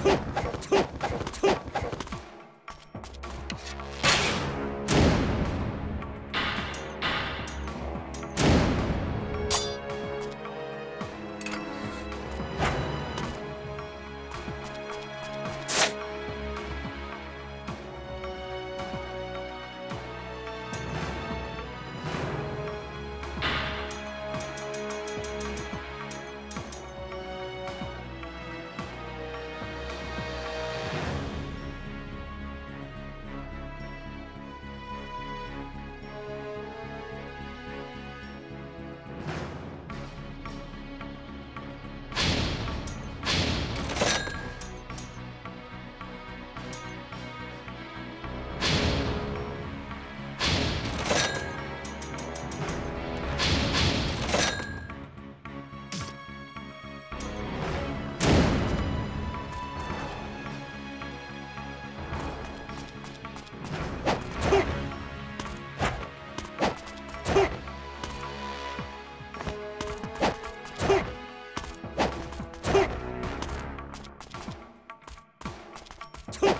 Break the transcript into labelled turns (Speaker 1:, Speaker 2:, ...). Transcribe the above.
Speaker 1: Huh. Two.